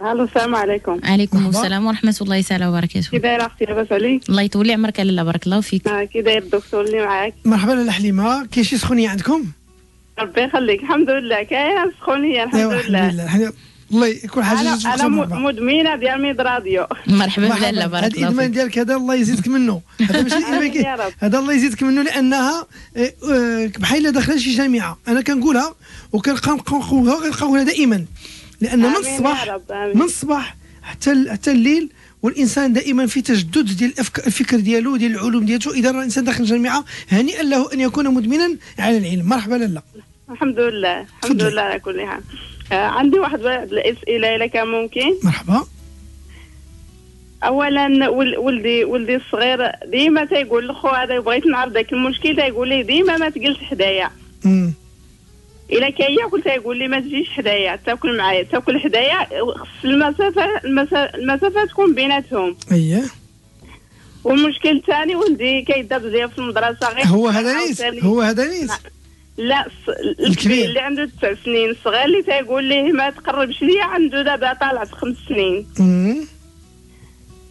ألو السلام عليكم. عليكم السلام ورحمة الله تعالى وبركاته. كي دايره أختي؟ لاباس عليك؟ الله يطول عمرك لاله بارك الله فيك. آه كي داير الدكتور اللي معاك؟ مرحبا لاله حليمه كاين شي سخونية عندكم؟ ربي يخليك. الحمد لله. كاينة سخونية الحمد لله. الحمد الله يكون حاجة أنا أنا مدمنة ديال ميد راديو. مرحبا بلاله بارك الله فيك. هذا الادمان ديالك هذا الله يزيدك منه. هذا ماشي هذا الله يزيدك منه لأنها إيه، إيه، بحال داخلة شي جامعة. أنا كنقولها وكنبقى نقولها دائما. لأن من الصباح من الصباح حتى حتى الليل والإنسان دائما في تجدد ديال الفكر ديالو ديال العلوم ديالته إذا الإنسان داخل الجامعة هنيئا له أن يكون مدمنا على العلم. مرحبا لاله الحمد لله الحمد لله على كل حال. عندي واحد الأسئلة اذا كان ممكن؟ مرحبا. اولا ولدي ولدي الصغير ديما تيقول لخو هذا بغيت نعرض ذاك المشكل. تيقول لي ديما ما تجلس حدايا. إلا كان ياكل تيقول لي ما تجيش حدايا تاكل معايا تاكل حدايا. خص المسافة المسافة تكون بيناتهم. اييه والمشكل الثاني ولدي كيبدا بزاف في المدرسة غير هو هذا نيس هو هذا نيس لا الكبير. اللي عنده تسع سنين الصغير اللي تيقول ليه ما تقربش ليا عنده دابا طالع خمس سنين.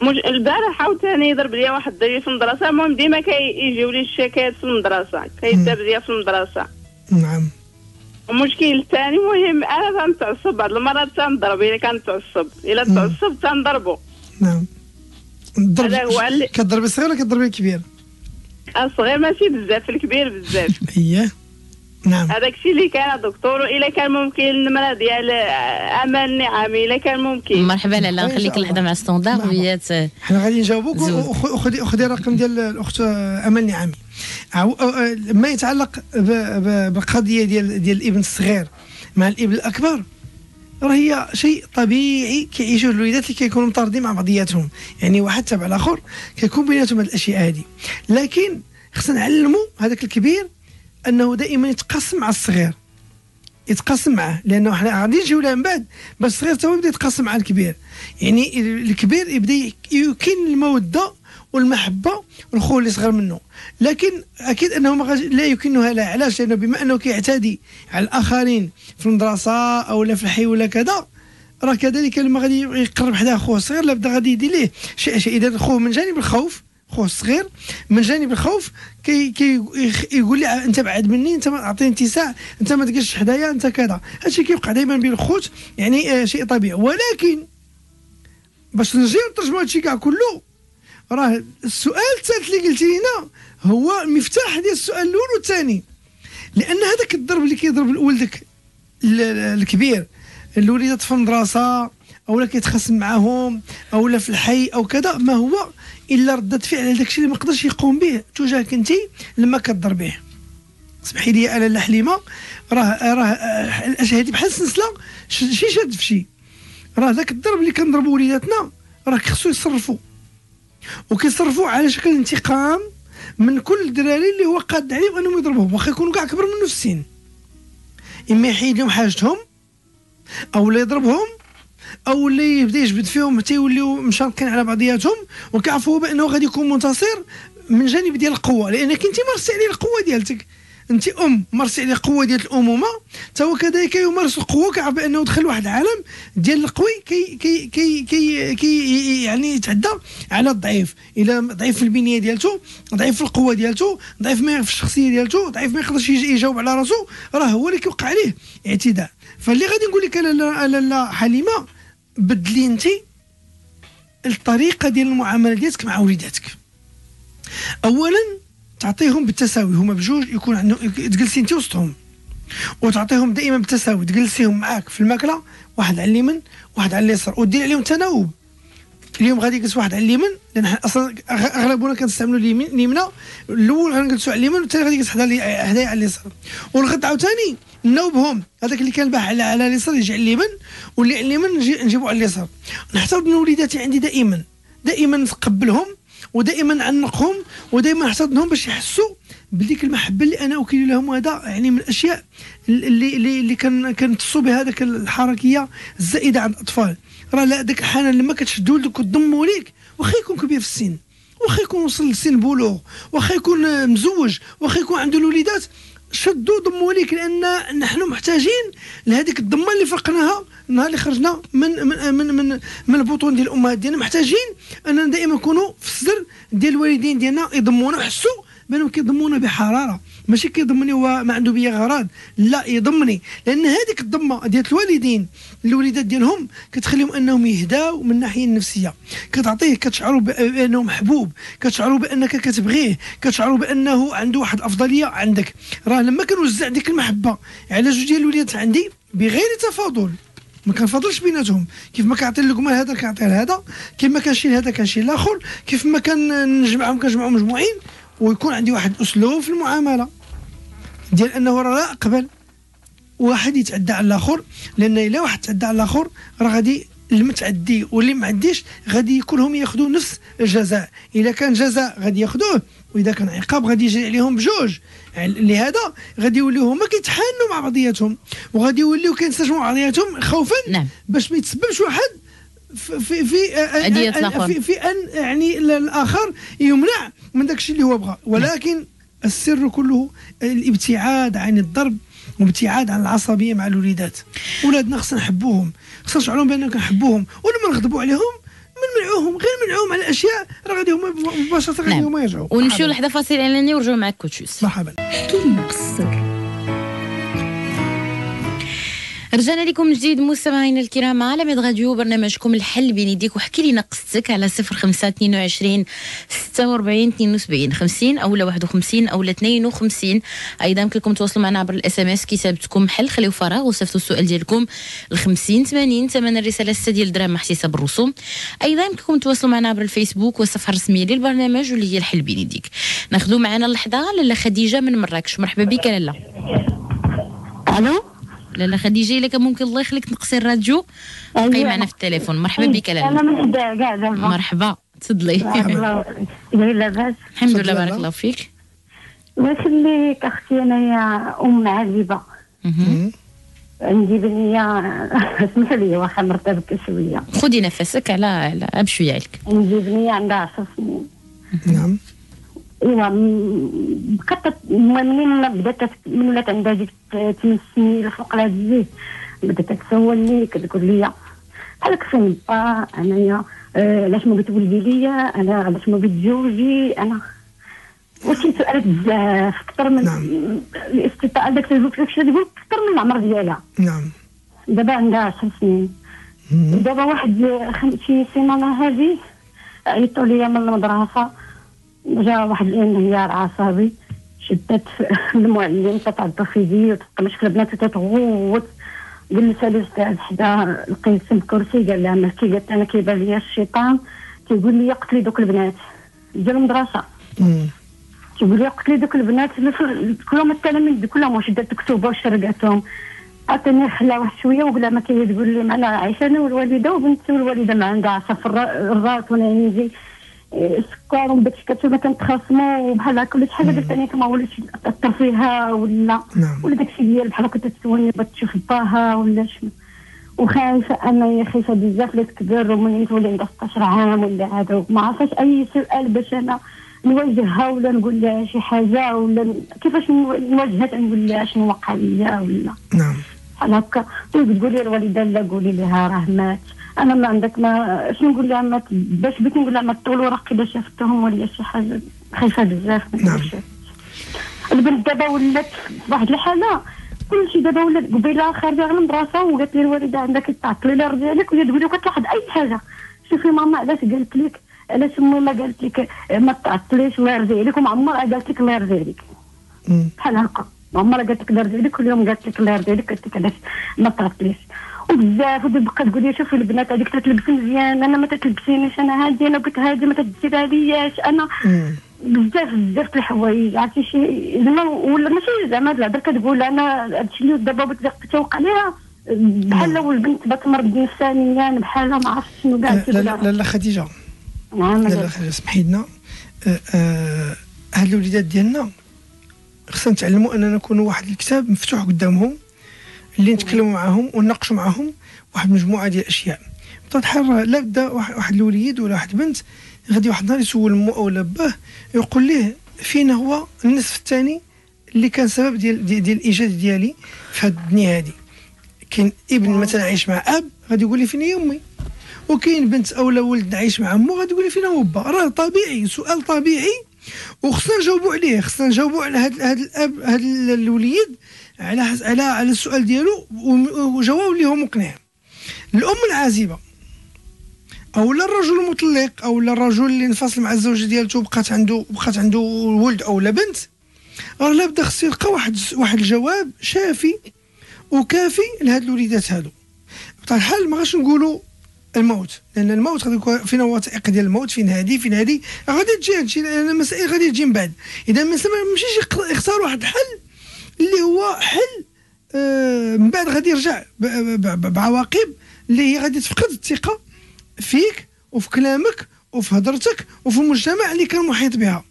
مش البارح عاوتاني ضرب ليا واحد الدري في المدرسة المهم ديما كيجيو لي الشكايات في المدرسة كيداب ليا في المدرسة. نعم. المشكل الثاني مهم أنا تنتعصب بعض المرات تنضرب إلا كنتعصب إلا تعصب تنضربو. نعم. هذا هو اللي كضرب الصغير ولا كضرب الكبير؟ الصغير ماشي بزاف الكبير بزاف. اييه نعم. هذاك الشيء اللي كان دكتور إلا كان ممكن النمره ديال امل نعمي إلا كان ممكن. مرحبا لاله نخليك اللحظه مع ستوندار وهي حنا غادي نجاوبوك وخذي خذي الرقم ديال الأخت امل نعمي ما يتعلق بالقضية ديال ديال الإبن الصغير مع الإبن الأكبر راه هي شيء طبيعي كيعيشوه الوليدات اللي كيكونوا مطاردين مع بعضياتهم. يعني واحد تبع الآخر كيكون بيناتهم هذه الأشياء هذه لكن خصنا نعلموا هذاك الكبير أنه دائما يتقاسم مع الصغير. يتقاسم معه لأنه إحنا غادي نجيو لها من بعد؟ بس الصغير تو يبدأ يتقاسم مع الكبير. يعني الكبير يبدأ يكين المودة والمحبة والخو اللي صغر منه. لكن أكيد أنه ما لا يمكنها لا. علاش؟ لأنه بما أنه كيعتدي على الآخرين في المدرسة أو لا في الحي ولا كذا راه كذلك لما غادي يقرب حدا اخوه الصغير لا بدا غادي يدير ليه شي اشياء إذا خوه من جانب الخوف خوه الصغير من جانب الخوف كي, كي يقول لي أنت بعد مني أنت ما أعطيني اتساع أنت ما تجلسش حدايا أنت كذا. هادشي كيبقى دائما بين الخوت يعني آه شيء طبيعي. ولكن باش نجي نترجموا هادشي كاع كله راه السؤال الثالث اللي قلتي لنا هو المفتاح ديال السؤال الأول والثاني. لأن هذاك الضرب اللي كيضرب ولدك الكبير الوليدات في المدرسة أو كيتخاصم معاهم أو في الحي أو كذا ما هو إلا ردة فعل على داكشي اللي ما قدرش يقوم به. تجاهك انت لما كضربيه سمحي لي أنا لا حليمه راه راه هذه بحال السلسلة؟ شي شاد في شي. راه ذاك الضرب اللي كنضربوا وليداتنا راه خصو يصرفوا وكيصرفوا على شكل انتقام من كل الدراري اللي هو قاد عليهم أنهم يضربوهم. واخا يكونوا كاع أكبر منه في السن. إما يحيد لهم حاجتهم أو لا يضربهم أو اللي يبدأ يجبد فيهم حتى يوليو مشاركين على بعضياتهم وكيعرفوا بأنه غادي يكون منتصر من جانب ديال القوة. لانك انت مارستي عليه القوة ديالتك. انت أم مارسي عليه القوة ديال الأمومة حتى هو كذلك يمارس القوة كيعرف بأنه دخل واحد العالم ديال القوي كي كي كي كي, كي يعني يتعدى على الضعيف. الا ضعيف في البنية ديالته ضعيف في القوة ديالته ضعيف ما في الشخصية ديالته ضعيف ما يقدرش يجاوب على راسو راه هو اللي كيوقع عليه اعتداء. فاللي غادي نقول لك أنا لا حليمة بدلي انت الطريقة ديال المعاملة ديالك مع وليداتك. اولا تعطيهم بالتساوي. هما بجوج يكون عندهم تجلسي انت وسطهم. وتعطيهم دائما بالتساوي. تجلسيهم معاك في الماكلة واحد على اليمين واحد على اليسار. ودير عليهم تناوب. اليوم غادي يجلس واحد على اليمين لأن أصلا أغلبنا كنستعملوا اليمين اليمنى. الأول غنجلسوا على اليمين والثاني غادي يجلس حدايا على اليسار. والغد عاوتاني نوبهم هذاك اللي كان باح على اليسار يجي على اليمين واللي على اليمين نجيبو على اليسار. نحتفظ من وليداتي عندي دائما. دائما نتقبلهم ودائما نعنقهم ودائما نحتضنهم باش يحسوا بديك المحبه اللي أنا اكل لهم هذا يعني من الأشياء اللي اللي, اللي كنتصوا بها هذاك الحركية الزائدة عند الأطفال. راه لا داك الحنان لما كتشدو ولدك وتضموا ليك. واخا يكون كبير في السن واخا يكون وصل لسن البلوغ واخا يكون مزوج واخا يكون عنده الوليدات شدوا ضموا ليك لأن نحن محتاجين لهذيك الضمة اللي فرقناها النهار اللي خرجنا من من من من, من البطون ديال الأمهات ديالنا. محتاجين أننا دائما نكونوا في الصدر ديال الوالدين ديالنا يضمونا ويحسوا بأنهم كيضمونا بحرارة. ماشي كيضمني هو ما عنده بيا غرض. لا يضمني. لأن هذيك الضمة ديال الوالدين الوليدات ديالهم كتخليهم أنهم يهداو من الناحية النفسية. كتعطيه كتشعروا بأنه محبوب. كتشعروا بأنك كتبغيه. كتشعروا بأنه عنده واحد الافضليه عندك. راه لما كنوزع ديك المحبة على جوج ديال الوليدات عندي بغير تفاضل. ما كنفضلش بيناتهم. كيف ما كنعطي اللقمة لهذا كنعطي لهذا. كيف ما كنشيل هذا كنشيل الآخر. كيف ما كنجمعهم كنجمعهم مجموعين ويكون عندي واحد أسلوب في المعاملة. ديال انه راه لا اقبل واحد يتعدى على الآخر لأن الا واحد تعدى على الآخر راه غادي المتعدي واللي ما عديش غادي كلهم ياخذوا نفس الجزاء. إذا كان جزاء غادي ياخذوه وإذا كان عقاب غادي يجي عليهم بجوج. لهذا غادي يوليو هما كيتحانوا مع بعضياتهم وغادي يوليو كينسجموا بعضياتهم خوفا نعم. باش ما يتسببش واحد في في في, في, في أن يعني الآخر يمنع من داك الشيء اللي هو بغى. ولكن السر كله الابتعاد عن الضرب وابتعاد عن العصبية مع الوليدات. ولادنا خصنا نحبوهم خصنا نشعروا بأننا كنحبوهم. ولما نغضبوا عليهم منعوهم غير منعوهم على الاشياء راه غادي هما مباشرة غادي نعم. هما يرجعوا. ونمشيو لحظه فاصل اعلاني ونرجعوا معك كوتشوس مرحبا. رجعنا لكم جديد مستمعينا الكرام على ميد راديو برنامجكم الحل. بين يديك وحكي لنا قصتك على 05 22 46 72 50 أو 51 أو 52 أيضا يمكنكم تواصلوا معنا عبر الإس إم إس كتابتكم حل خليو فراغ وصيفطوا السؤال ديالكم ل 50 80 ثمن الرسالة 6 ديال الدراهم محسوسه بالرسوم أيضا يمكنكم تواصلوا معنا عبر الفيسبوك والصفحه الرسمية للبرنامج واللي هي الحل بين يديك. ناخذوا معنا اللحظة لاله خديجة من مراكش. مرحبا بك لاله ألو؟ لاله خديجة إلا كان ممكن الله يخليك تنقصي الراديو. بقي أيوة. معنا في التليفون. مرحبا بك لاله أنا من كاع مرحبا. تفضلي. لاباس الحمد لله بارك الله فيك. واش اللي أختي أنايا أم عازبه عندي بنية. اسمح لي واخا مرتبكة شوية. خذي نفسك على على بشويه عليك. عندي بنية عندها 10 سنين. نعم. إيوا بقات منين بدأت من ولات عندها ديك ثمان سنين الفوق لهاد الزيت. بدأت تسولني كتقول لي بحالك فين با أنايا آه، علاش ما بتولدي ليا؟ أنا علاش ما بتزوجي؟ أنا واش سؤالات بزاف أكثر من نعم. الاستطاعة داك الفوكسيون تقول؟ أكثر من العمر ديالها. نعم. دابا عندها 10 سنين. دابا واحد شي سيمانه هذه عيطوا لي من المدرسة. جا واحد الانهيار عصبي شدت المعلم تتعض في يدي وتقمش في البنات وتتغوت جلس الاستاذ حدا لقيت الكرسي قال لها مالكي قالت أنا كيبان لي الشيطان. كيقول لي قتلي دوك البنات. ديال المدرسة. تيقول لي قلت لي دوك البنات كلهم التلاميذ كلهم واش دات كتوبه وشرقاتهم عطيني خلا واحد شوية وقال ما كي تقول لي معنا عايشة أنا والوالدة وبنتي والوالدة ما عندها عصا في الراس وأنا نجي السكر ومن داكشي كتشوف كنتخاصموا وبحال هكا ولا شي حاجة قلت أنا كما ولات تأثر فيها ولا نعم. ولا داكشي ديال بحال هكا تتسولني بغات تشوف باها ولا شنو. وخايفة أنا خايفة بزاف لا تكبر ومن تولي عندها 16 عام ولا هذا ما عرفتش أي سؤال باش أنا نواجهها ولا نقول لها شي حاجة ولا كيفاش نواجهها نقول لها شنو وقع ليا ولا. نعم. بحال هكا. تقول لي الوالدة لا قولي لها راه مات. أنا ما عندك ما شنو نقول لها؟ ما باش بغيت نقول لها ما تطول ورقي باش شفتهم ولا شي حاجة. خايفة بزاف. نعم. البنت دابا ولات واحد الحالة. كلشي دابا ولات قبيلة خارجه على المدرسة وقالت لي الوالدة عندك تعطلي لها رجالك وهي تقول لك كتلاحظ أي حاجة. شوفي ماما علاش قالت لك علاش امي ما قالت لك ما تعطليش الله يرضي عليك ومع عمرها قالت لك الله يرضي عليك بحال هكا. عمرها قالت لك الله يرضي عليك كل يوم قالت لك الله يرضي عليك قالت لك علاش ما تعطليش وبزاف وتبقى تقول لي شوفي البنات هذيك تتلبس مزيان أنا ما تتلبسينيش أنا هادي أنا قلت هادي ما تدير علياش أنا بزاف بزاف الحوايج عرفتي شي؟ زعما ولا ماشي زعما الهضره كتقول أنا هادشي اللي دابا توقع ليها بحال لو البنت بتمرض نفسانيا بحال ما عرفتش شنو كاع لا لا خديجة. نعم لا لا خديجة اسمحي لنا. أه، أه، هاد الوليدات ديالنا خصنا نتعلموا أننا نكونوا واحد الكتاب مفتوح قدامهم. اللي نتكلموا معاهم ونناقشوا معاهم واحد المجموعه ديال الأشياء. بطبيعه الحال لا بدا واحد الوليد ولا واحد بنت غادي واحد النهار يسول مو أو باه يقول ليه فين هو النصف الثاني اللي كان سبب ديال ديال, ديال الإيجاد ديالي في هذه الدنيا هذه كاين ابن مثلا عايش مع أب غادي يقول لي فين هي أمي؟ وكاين بنت أو ولد عايش مع امه غادي يقول لي فين هو با راه طبيعي سؤال طبيعي. وخصنا نجاوبوا عليه خصنا نجاوبوا على هذا هذا الاب هذا الوليد على على على السؤال ديالو وجواب اللي هو مقنع الأم العازبة أو لا الرجل المطلق أو لا الرجل اللي انفصل مع الزوجة ديالته وبقات عنده بقات عنده ولد أو لا بنت راه لابد خصو يلقى واحد واحد الجواب شافي وكافي لهاد الوليدات هادو. بطبيعه الحال ما غاش نقولوا الموت. لأن الموت غادي يكون فين هو الوثائق ديال الموت فين هادي فين هادي. غادي تجي هادشي المسائل غادي تجي من بعد. إذا ما يمشيش يختار واحد الحل اللي هو حل آه من بعد غادي يرجع بعواقب اللي هي غادي تفقد الثقة فيك وفي كلامك وفي هضرتك وفي المجتمع اللي كان محيط بها.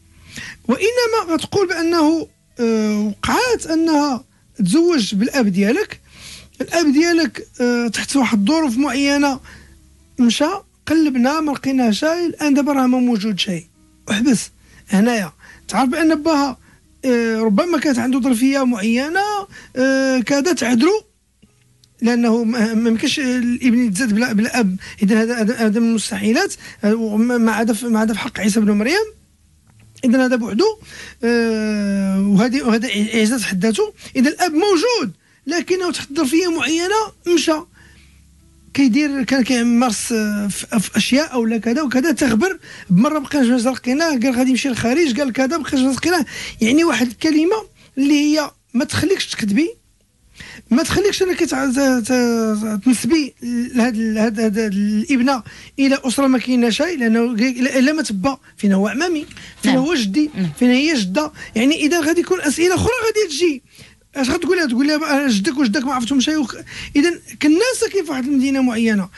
وإنما غتقول بأنه آه وقعات أنها تزوج بالأب ديالك. الأب ديالك آه تحت واحد الظروف معينة مشى قلبنا ما لقيناه شيء الآن دابا راه ما موجود شيء وحبس هنايا. تعرف بأن باها آه، ربما كانت عنده ظرفية معينة آه، كادت لأنه ما يمكنش الإبن يتزاد بلا, بلا أب. اذا هذا هذا من المستحيلات. آه، ما عدا ما عدا في حق عيسى بن مريم. اذا هذا بعده وهذه وهذا إعجاز حد ذاته اذا الأب موجود لكنه تحت ظرفية معينة مشى. كيدير كان كيمارس في أشياء أو لا كذا وكذا تخبر بمرة بقينا لقيناه قال غادي يمشي للخارج قال كذا بقينا لقيناه يعني واحد الكلمة اللي هي ما تخليكش تكذبي ما تخليكش أنك تنسبي هذا هذا الإبنة إلى أسرة ما كاينة شيء لأنه إلا ما تبا فين هو عمامي فين نعم. هو جدي؟ نعم. فين هي جدة؟ يعني إذا غادي يكون أسئلة أخرى غادي تجي. اش غتقول لها تقول لها جدك وجدك ما عرفتهم شي. وخ... اذا كنا ساكن في واحد المدينة معينة.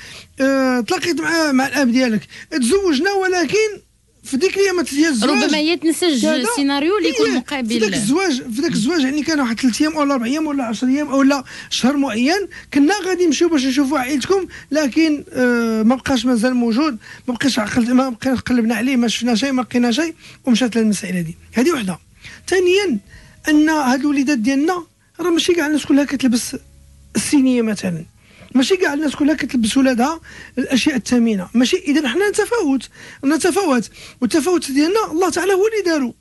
أه... تلاقيت مع مع الأب ديالك. تزوجنا ولكن في ديك الأيام الزواج. ربما يتنسج سيناريو اللي يكون مقابل في ذاك الزواج في ذاك الزواج يعني كان واحد ثلاث أيام ولا أربع أيام ولا 10 أيام ولا شهر معين كنا غادي نمشيو باش نشوفوا عائلتكم لكن آه ما بقاش مازال موجود ما بقاش عقلت ما بقينا قلبنا عليه ما شفنا شيء ما لقينا شيء ومشات المسائل هذه. هذه وحدة. ثانيا أن هاد الوليدات ديالنا راه ماشي كاع الناس كلها كتلبس الصينية مثلا. ماشي كاع الناس كلها كتلبس ولادها الأشياء الثمينة. ماشي اذا حنا نتفاوت. نتفاوت. والتفاوت ديالنا الله تعالى هو اللي دارو.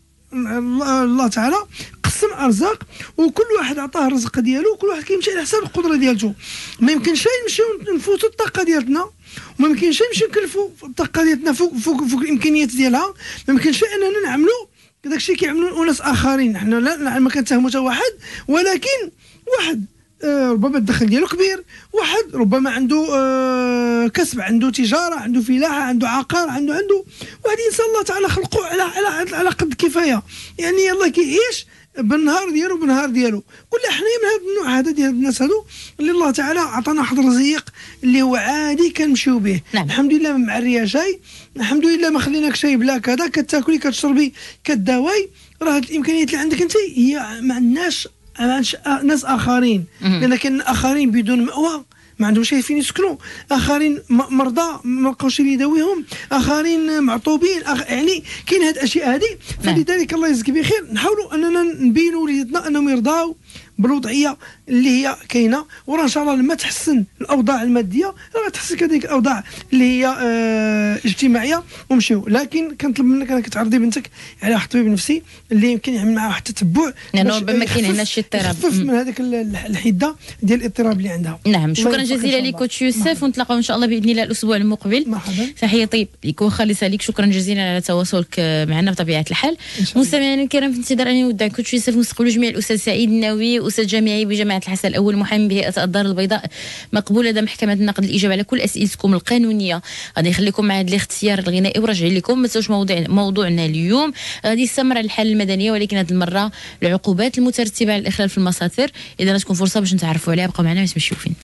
الله تعالى قسم أرزاق وكل واحد عطاه الرزق ديالو وكل واحد كيمشي على حساب القدرة ديالته. ما يمكنش نمشيو نفوتوا الطاقة ديالنا وما يمكنش نمشيو نكلفوا الطاقة ديالنا فوق فوق فوق الإمكانيات ديالها. ما يمكنش أننا نعملوا داكشي كيعملوا أناس آخرين. حنا لا ما كنتهموا حتى واحد ولكن واحد آه ربما الدخل ديالو كبير واحد ربما عنده آه كسب عنده تجارة عنده فلاحة عنده عقار عنده عنده وهذه انسان الله تعالى خلقه على على على قد كفاية. يعني يلا كيعيش بالنهار ديالو بالنهار ديالو. كل إحنا من هذا النوع هذا ديال الناس هذو اللي الله تعالى عطانا واحد الرزيق اللي هو عادي كنمشيو به. نعم. الحمد لله ما معريه شيء الحمد لله ما خليناك شيء بلا كذا كتاكلي كتشربي كداوي. راه الإمكانيات اللي عندك أنت هي ما عندناش ناس آخرين. لأن كاين اخرين بدون مأوى. ما عندهمش فين يسكنوا. آخرين مرضى ما لقاوش اللي يداويهم. آخرين معطوبين. أخ... يعني كاين هاد الأشياء هذه نعم. فلذلك الله يجزيك بخير. نحاولوا أننا نبينوا وليداتنا أنهم يرضاو بالوضعية اللي هي كاينة وراه إن شاء الله لما تحسن الأوضاع المادية راه تحسن كذلك الأوضاع اللي هي آه اجتماعية ونمشيو لكن كنطلب منك أنك تعرضي بنتك على واحد الطبيب نفسي اللي يمكن يعمل معاه واحد التتبع لأنه ربما كاين هنا شي اضطراب. يخفف من هذاك الحدة ديال الاضطراب اللي عندها. نعم شكرا جزيلا لك كوتش يوسف ونتلاقاو إن شاء الله بإذن الله الأسبوع المقبل. مرحبا. تحية طيب لك وخالصة لك. شكرا جزيلا على تواصلك معنا بطبيعة الحال. مستمعينا الكرام في انتظار ان يودع كوتش يوسف مستقبل جميع الأستاذ سعيد الناوي أستاذ جامعي بجامعة الحسن الأول محامي بهيئة الدار البيضاء مقبول لدى محكمه النقد الاجابه على كل أسئلتكم القانونية. غادي نخليكم مع هذا الاختيار الغنائي ورجع لكم ما موضوع موضوعنا اليوم. غادي يستمر الحاله المدنيه ولكن هذه المرة العقوبات المترتبة على الإخلال في المساطر. إذا تكون فرصة باش نتعرفوا عليها بقوا معنا ما تمشيو فين.